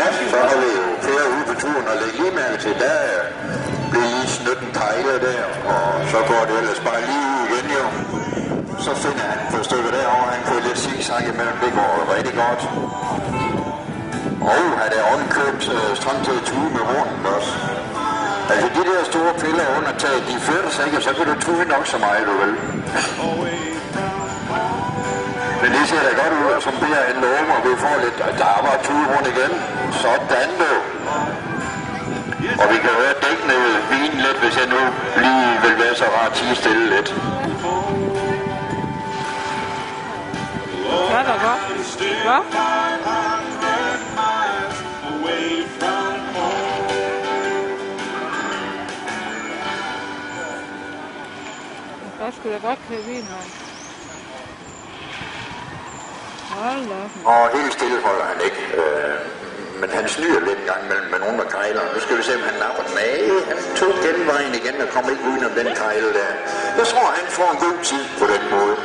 Ja, så har vi jo flere ude på turen, og læg lige mærke til, der bliver lige snydt en kejle der, og så går det ellers bare lige ud igen jo. Så finder han på stykket derovre, han får lidt zigzag imellem, det går rigtig godt. Og han er ovenkøbt øh, stramt til at tue med hornen også. Altså de der store piller under taget, de flytter sig ikke, og så kan du tue nok så meget, du vil. Men det ser da godt ud, og her en han og vi får lidt, der og tude rundt igen. Sådan du. Og vi kan høre dækkene vine lidt, hvis jeg nu lige vil være så rar at stille lidt. Ja, da godt. Hvad? Der skulle jeg godt køre vin her. Og helt stille holder han ikke. Øh, men han snyder lidt en gang mellem med nogle af kejlerne. Nu skal vi se, om han napper den af. Han tog genvejen igen og kom ikke udenom den kejle der. Jeg tror, han får en god tid på den måde.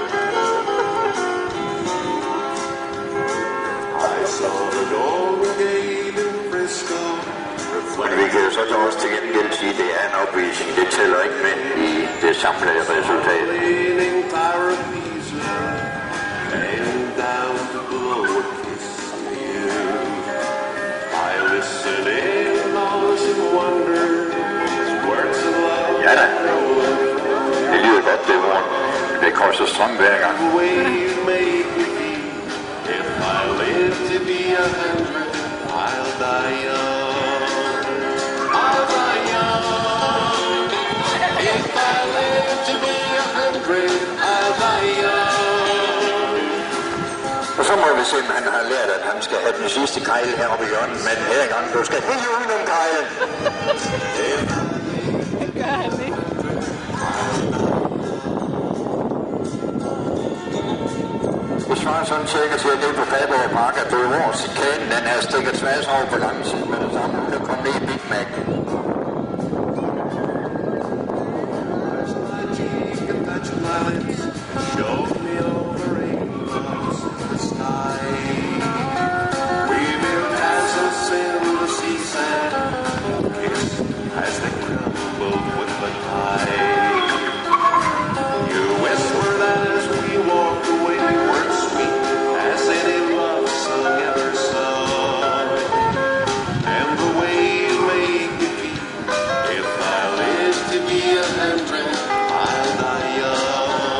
I saw the Golden Gate in Frisco. Men vi kan jo så også til gengæld sige, at det er en opvisning. Det tæller ikke med i det samlede resultat. Hundred, strøm hver gang. Og så må vi se, om han har lært, at han skal have den sidste kejle heroppe i hjørnet. Men her gang, du skal helt udenom kejlen. Svarer sådan cirka til, at det på Padborg Park, at det er hvor chikanen, den her stikker tværs over på langen side med det samme. Nu kan komme ned i Big Mac.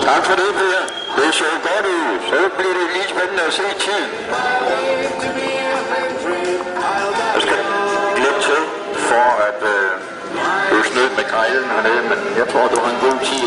Tak for det, Per. Det så godt ud. Så bliver det lige spændende at se tiden. Jeg skal lidt til for, at øh, blive snød med kejlen hernede, men jeg tror, du har en god tid.